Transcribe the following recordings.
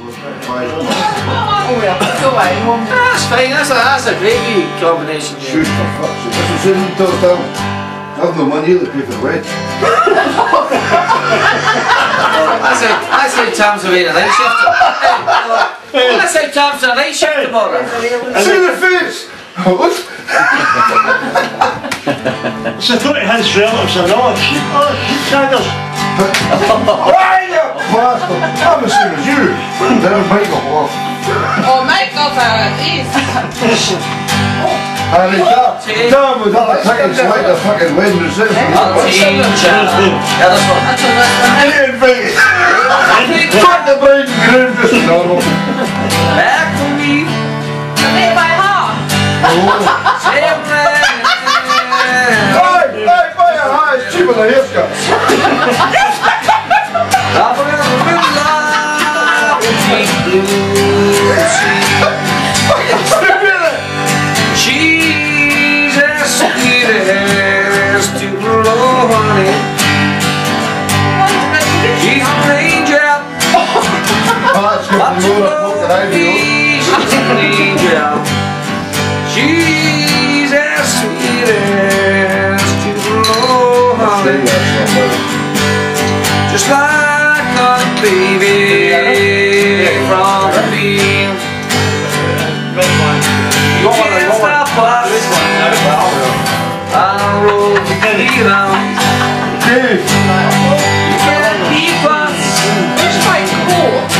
Oh ja, go away, That's fine, that's a, that's a great wee combination. yeah. Shoot for fuck's sake. This was in total. I've no money to pay for the wedding. That's how, that's how Tom's away the night shift. That's how Tom's the night shift tomorrow. See the face! So thought it has relatives and all. Sheep, oh, sheep shaggers. Why you bastard? I'm the same as you. Then Michael off. Oh, Michael's out at least. And he done, done with all the tickets like the fucking wedding reception. Change. Yeah, that's one. That's a little Ian Vegas. Fuck the bride and groom just normal. Back to me. bit by half. Same man.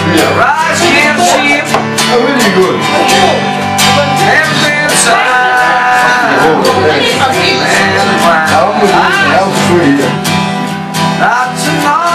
Cool. Your eyes can't see it. how are you going? Hands. Oh, thanks. And why? I'm with you, I'm free. Not tomorrow.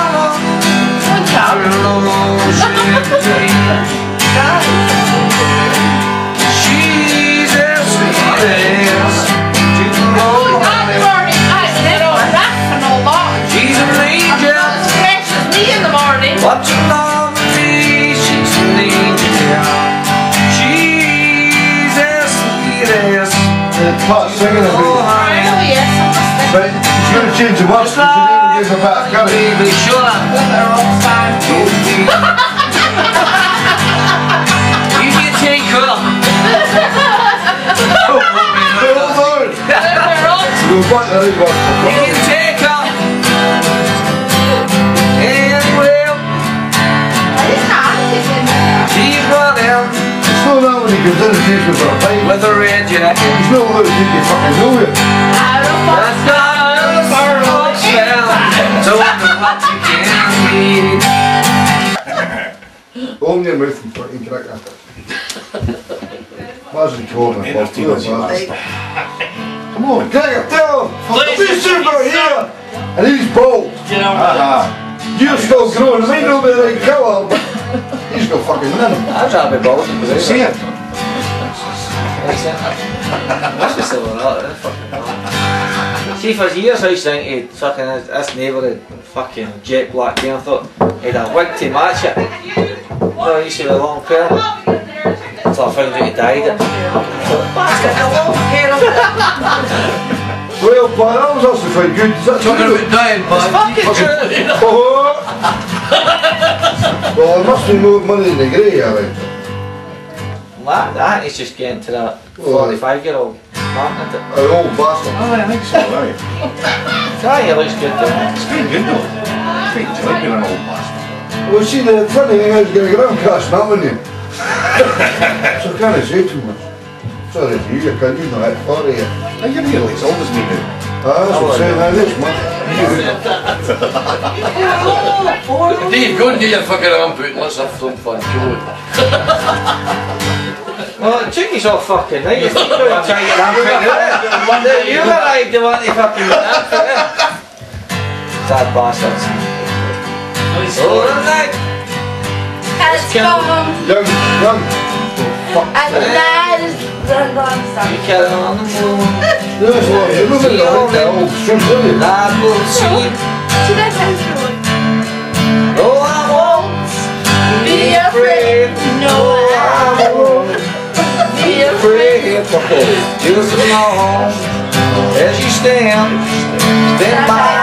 Going to change the words Just because he never like gave a bit of courage. baby, shut up. You can take her. Hold on. You We'll back the right one. can take her. And well, she's running It's not that when he comes in and takes me can be. Open your mouth and fucking crack at it. Imagine calling it. Well, do it, man. Come on, crack it, tell him. Be super here. And he's bald. Uh-huh. You're still growing. I know the right colour, but he's got fucking none. I'm trying to be bold. See it? That's just a lot, that's fucking hell. See, for years I used to think he'd fucking, this neighbour had fucking jet black hair. I thought he'd a wig to match it. Oh, no, he used to have a long hair. Until I found out he dyed it. Bastard, a long hair. Well, but that was also quite good. Is that true? dying, bud. Fucking true. Oh. well, there must be more money in the grey, I think. That, that is just getting to that 45 year old man, isn't it? An old bastard. Oh, I think so, right. Aye, he looks good doing it. It's quite good though. It's quite enjoyed being an old bastard. Well, see, the funny thing is, you're going to get on crashing that, wouldn't you? so I can't say too much. Sorry to you, I can't do that for you. Now you're nearly as old as me now. Ah, that's what I'm saying, now this, man. Dave, go and get your fucking arm put and let's have some fun. Come on. Well, Chicky's all fucking nice. He's going to try and get that One day you were like the one to fucking that for him. Sad bastards. Oh, the night. Young, young. You carry on the moon. Yes, well, you look at old strip, don't you? I will see. Oh, I won't be afraid. No, I won't be afraid. Just as long as you stand, stand by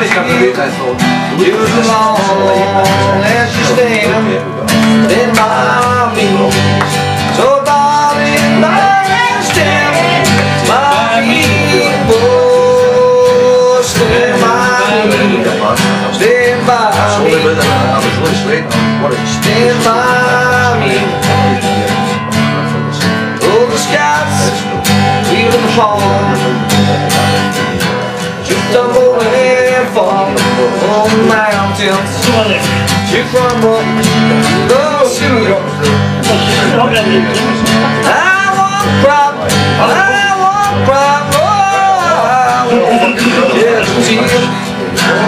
Oh, a tear. You long as you stand in my means. So darling, stand by me. Oh, stand by me. Oh, the skies, feel the fall. You tumble and fall on mountains. You crumble, go see. I won't cry, I cry, oh, I won't shed a tear.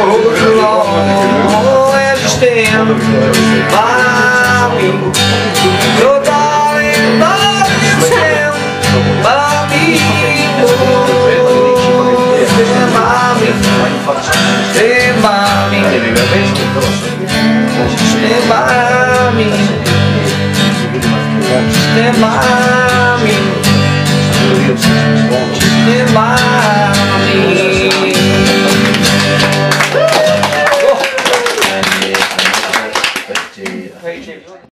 Oh, long as you stand by me. Remind me, bom dia, won't you me?